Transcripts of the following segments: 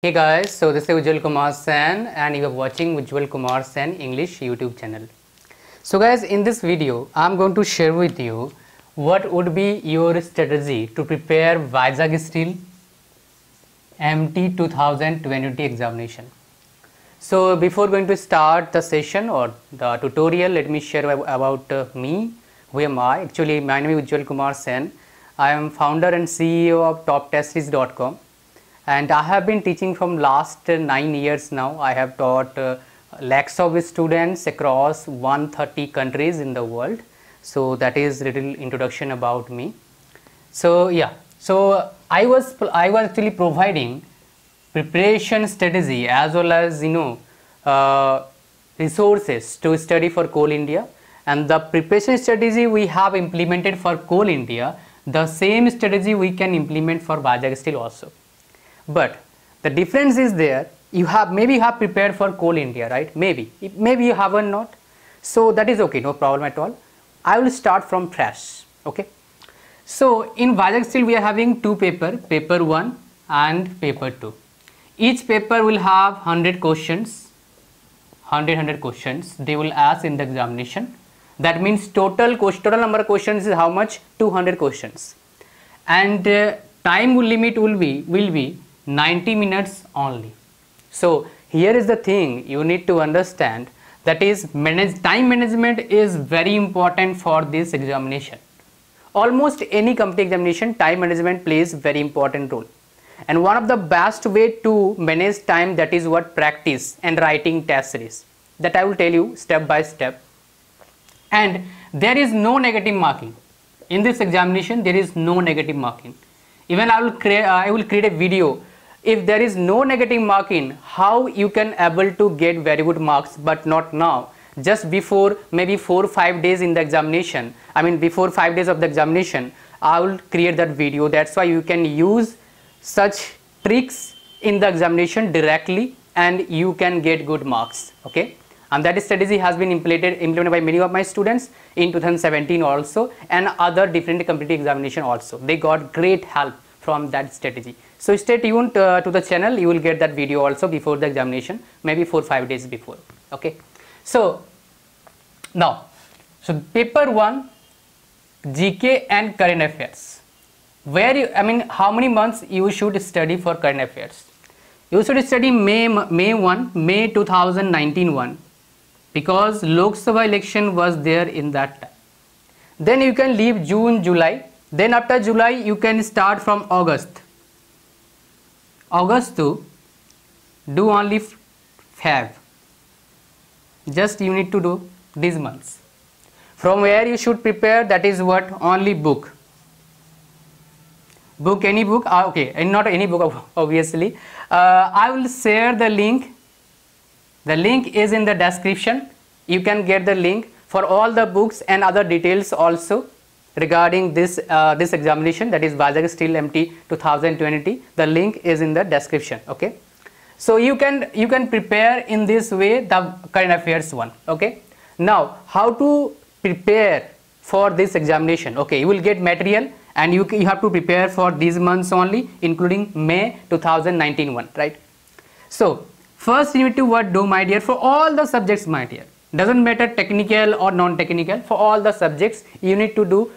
Hey guys, so this is Ujjwal Kumar Sen and you are watching Ujjwal Kumar Sen English YouTube channel. So guys, in this video, I'm going to share with you what would be your strategy to prepare Vizag Steel MT 2020 examination. So before going to start the session or the tutorial, let me share about uh, me. Who am I? Actually, my name is Ujjwal Kumar Sen. I am founder and CEO of TopTestseries.com and I have been teaching from last uh, 9 years now. I have taught uh, lakhs of students across 130 countries in the world. So that is little introduction about me. So yeah, so I was I was actually providing preparation strategy as well as you know uh, resources to study for Coal India and the preparation strategy we have implemented for Coal India the same strategy we can implement for Vizag Steel also but the difference is there. You have maybe you have prepared for coal india right? Maybe. Maybe you haven't not. So that is okay. No problem at all. I will start from fresh. Okay? So in Vizag Steel we are having two paper paper 1 and paper 2 each paper will have 100 questions. 100 100 questions. They will ask in the examination. That means total total number of questions is how much? 200 questions. And uh, time limit will be will be 90 minutes only. So here is the thing you need to understand that is manage, time management is very important for this examination. Almost any company examination time management plays very important role. And one of the best way to manage time that is what practice and writing test series that I will tell you step by step. And there is no negative marking. In this examination there is no negative marking. Even I will create uh, I will create a video if there is no negative marking how you can able to get very good marks but not now? Just before maybe four five days in the examination i mean before five days of the examination i will create that video. That's why you can use such tricks in the examination directly and you can get good marks okay? And that strategy has been implemented implemented by many of my students in 2017 also and other different competitive examination also. They got great help from that strategy so stay tuned uh, to the channel. You will get that video also before the examination, maybe four five days before. Okay. So now, so paper one, GK and current affairs. Where you, I mean, how many months you should study for current affairs? You should study May May one, May 2019 one, because Lok Sabha election was there in that time. Then you can leave June, July. Then after July, you can start from August August to do only Feb. Just you need to do these months. From where you should prepare that is what only book. Book any book uh, okay and not any book obviously. Uh, I will share the link. The link is in the description. You can get the link for all the books and other details also regarding this uh, this examination that is Vizag Steel MT 2020 the link is in the description okay? So you can you can prepare in this way the current affairs one okay? Now how to prepare for this examination? Okay you will get material and you, you have to prepare for these months only including May 2019 one right? So first you need to what do my dear for all the subjects my dear. Doesn't matter technical or non-technical for all the subjects you need to do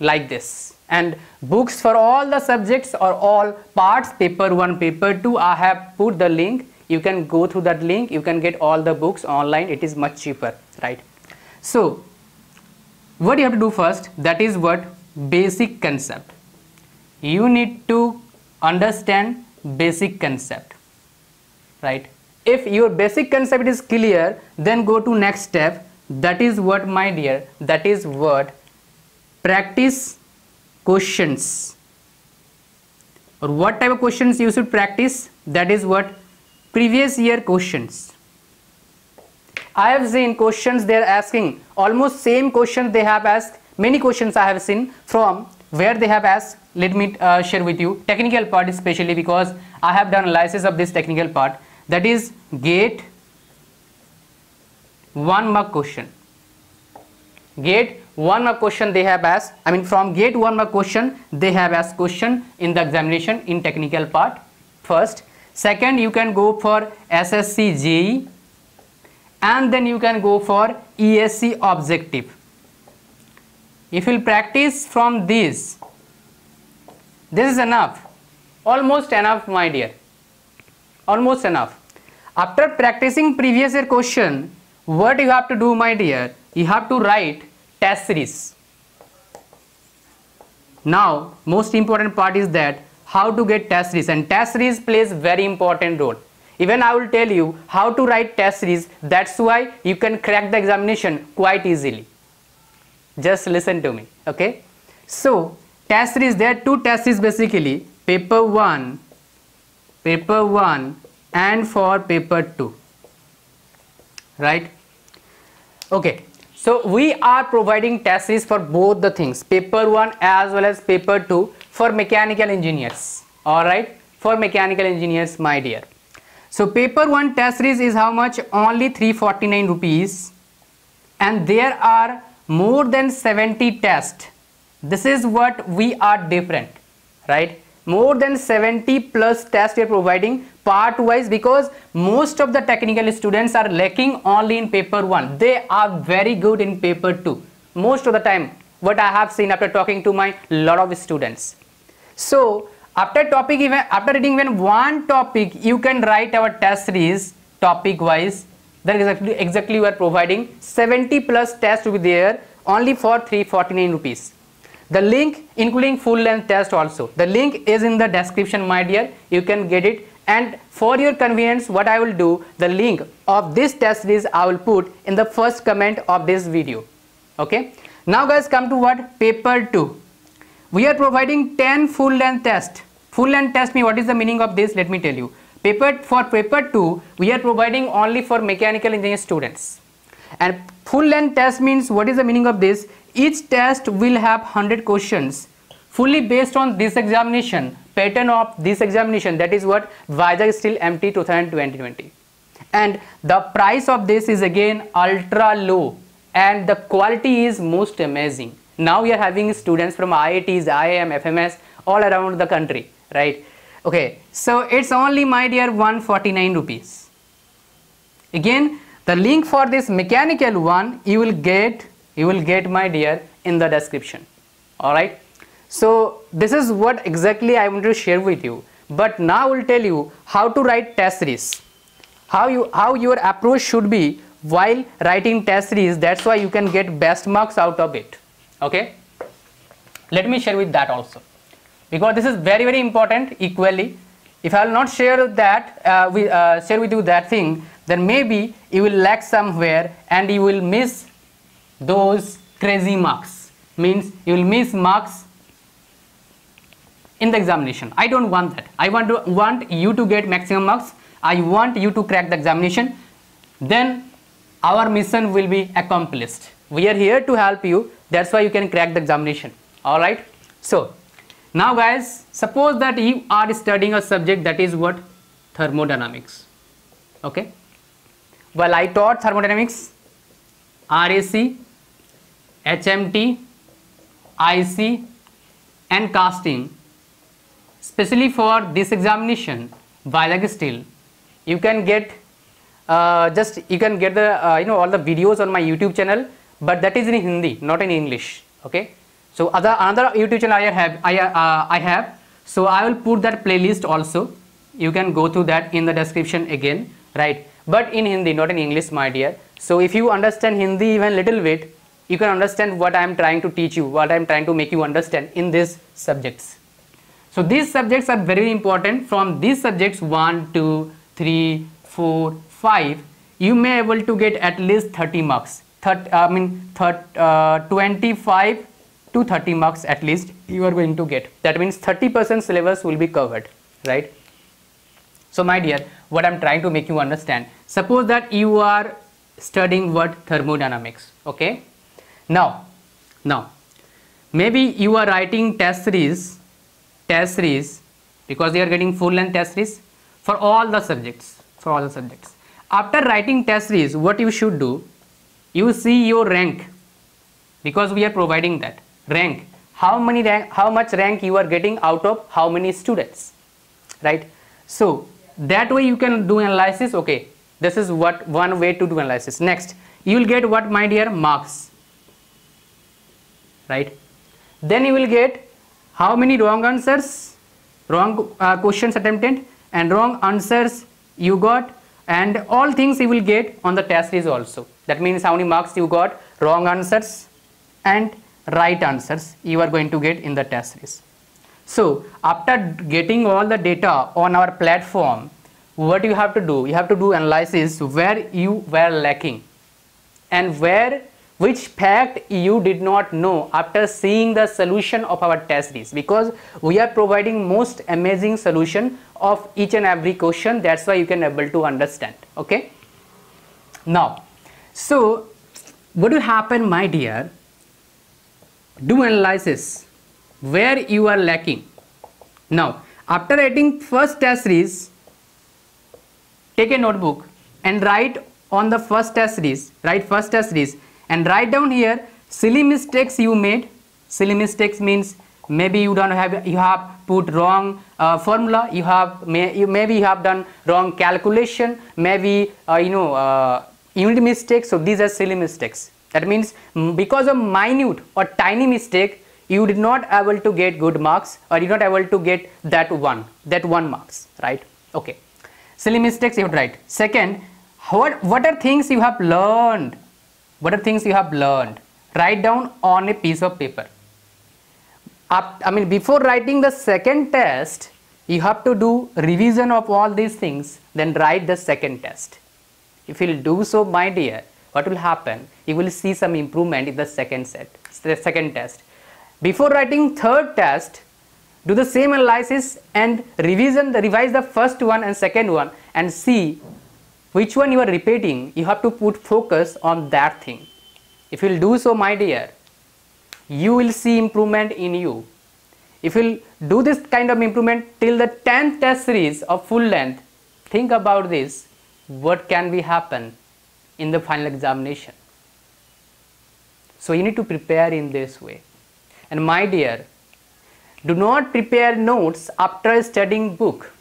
like this. And books for all the subjects or all parts paper 1 paper 2 I have put the link. You can go through that link. You can get all the books online. It is much cheaper right? So what you have to do first that is what basic concept. You need to understand basic concept right? If your basic concept is clear then go to next step. That is what my dear that is what practice questions. Or what type of questions you should practice? That is what previous year questions. I have seen questions they are asking. Almost same questions they have asked. Many questions I have seen from where they have asked. Let me uh, share with you technical part especially because I have done analysis of this technical part. That is gate one mark question. Gate one mark question they have asked. I mean from gate one mark question they have asked question in the examination in technical part. First second you can go for ssc JE and then you can go for ESE objective. If you practice from this this is enough. Almost enough my dear. Almost enough. After practicing previous year question what you have to do my dear? You have to write test series. Now most important part is that how to get test series and test series plays very important role. Even I will tell you how to write test series that's why you can crack the examination quite easily. Just listen to me okay? So test series there are two test series basically paper 1 paper 1 and for paper 2 right? Okay so we are providing test series for both the things paper 1 as well as paper 2 for mechanical engineers. All right? For mechanical engineers my dear. So paper 1 test series is how much? Only 349 rupees. And there are more than 70 tests. This is what we are different right more than 70 plus tests we are providing part wise because most of the technical students are lacking only in paper 1 they are very good in paper 2 most of the time what i have seen after talking to my lot of students. So after topic even after reading even one topic you can write our test series topic wise that is exactly, exactly we are providing. 70 plus tests to be there only for 349 rupees the link including full length test also. The link is in the description my dear. You can get it. And for your convenience what I will do the link of this test series I will put in the first comment of this video. Okay? Now guys come to what? Paper 2 we are providing 10 full length test. Full length test me what is the meaning of this? Let me tell you. Paper for paper 2 we are providing only for mechanical engineering students. And full length test means what is the meaning of this each test will have 100 questions fully based on this examination pattern of this examination. That is what Vizag Steel MT 2020 and the price of this is again ultra low and the quality is most amazing. Now we are having students from IITs, IIM, FMS all around the country right? Okay so it's only my dear 149 rupees. Again the link for this mechanical one you will get you will get my dear in the description. All right? So this is what exactly I want to share with you. But now I will tell you how to write test series. How you how your approach should be while writing test series. That's why you can get best marks out of it. Okay? Let me share with that also. Because this is very very important equally. If I will not share that uh, we uh, share with you that thing then maybe you will lack somewhere and you will miss those crazy marks. Means you will miss marks in the examination. I don't want that. I want to want you to get maximum marks. I want you to crack the examination. Then our mission will be accomplished. We are here to help you. That's why you can crack the examination. All right? So now guys suppose that you are studying a subject that is what? Thermodynamics. Okay? Well i taught thermodynamics rac HMT, IC and casting. Especially for this examination Vizag Steel you can get uh, just you can get the uh, you know all the videos on my YouTube channel but that is in Hindi not in English okay? So other another YouTube channel I have I, uh, I have. So I will put that playlist also. You can go through that in the description again right? But in Hindi not in English my dear. So if you understand Hindi even little bit you can understand what I am trying to teach you, what I am trying to make you understand in these subjects. So these subjects are very important. From these subjects 1, 2, 3, 4, 5, you may able to get at least 30 marks. 30, I mean 30, uh, 25 to 30 marks at least you are going to get. That means 30% syllabus will be covered, right? So my dear, what I'm trying to make you understand, suppose that you are studying what thermodynamics, okay? Now, now, maybe you are writing test series, test series because they are getting full length test series for all the subjects, for all the subjects. After writing test series, what you should do, you see your rank because we are providing that rank. How many rank, how much rank you are getting out of how many students, right? So that way you can do analysis okay this is what one way to do analysis next you will get what my dear marks right? Then you will get how many wrong answers wrong uh, questions attempted and wrong answers you got and all things you will get on the test is also. That means how many marks you got wrong answers and right answers you are going to get in the test series so after getting all the data on our platform what you have to do? You have to do analysis where you were lacking and where which fact you did not know after seeing the solution of our test series? Because we are providing most amazing solution of each and every question. That's why you can able to understand. Okay? Now so what will happen my dear? Do analysis where you are lacking. Now after writing first test series take a notebook and write on the first test series write first test series and write down here silly mistakes you made. Silly mistakes means maybe you don't have you have put wrong uh, formula. You have may, you, maybe you have done wrong calculation. Maybe uh, you know uh, unit mistakes. So these are silly mistakes. That means because of minute or tiny mistake you did not able to get good marks or you not able to get that one that one marks right? Okay. Silly mistakes you have write. Second what what are things you have learned what are things you have learned? Write down on a piece of paper. I mean before writing the second test you have to do revision of all these things then write the second test. If you do so my dear what will happen? You will see some improvement in the second set the second test. Before writing third test do the same analysis and revision the revise the first one and second one and see which one you are repeating, you have to put focus on that thing. If you will do so, my dear, you will see improvement in you. If you will do this kind of improvement till the 10th test series of full length, think about this, what can be happen in the final examination. So you need to prepare in this way. And my dear, do not prepare notes after studying book.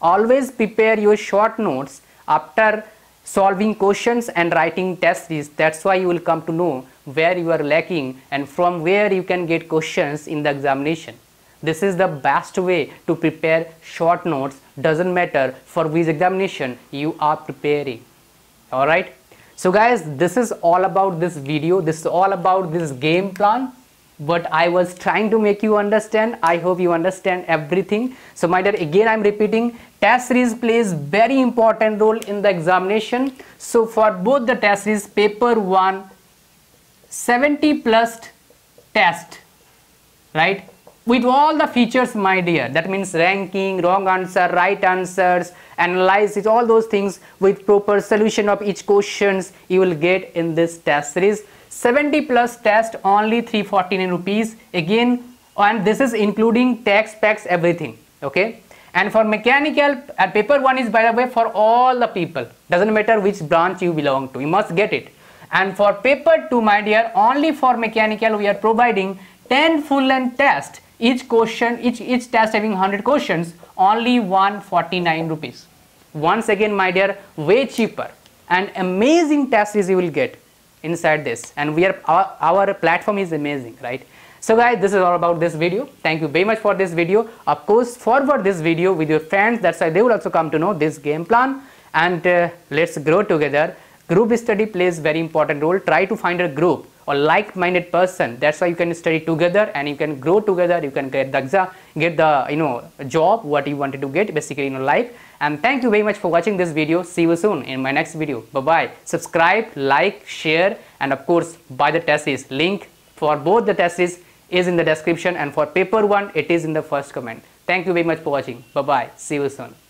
Always prepare your short notes after solving questions and writing tests that's why you will come to know where you are lacking and from where you can get questions in the examination. This is the best way to prepare short notes. Doesn't matter for which examination you are preparing. All right? So guys this is all about this video. This is all about this game plan what I was trying to make you understand. I hope you understand everything. So my dear, again I'm repeating, test series plays very important role in the examination. So for both the test series, paper 1, 70 plus test, right? With all the features, my dear, that means ranking, wrong answer, right answers, analysis, all those things with proper solution of each questions you will get in this test series. 70 plus test only 349 rupees. Again and this is including tax packs everything okay? And for mechanical uh, paper one is by the way for all the people. Doesn't matter which branch you belong to you must get it. And for paper 2 my dear only for mechanical we are providing 10 full length test. Each question each each test having 100 questions only 149 rupees. Once again my dear way cheaper and amazing test is you will get inside this. And we are our, our platform is amazing right? So guys this is all about this video. Thank you very much for this video. Of course forward this video with your friends. That's why they will also come to know this game plan. And uh, let's grow together. Group study plays very important role. Try to find a group or like-minded person. That's why you can study together and you can grow together. You can get the get the you know job what you wanted to get basically in your life. And thank you very much for watching this video. See you soon in my next video. Bye bye subscribe like share and of course buy the tests link for both the tests is in the description. And for paper one it is in the first comment. Thank you very much for watching. Bye bye see you soon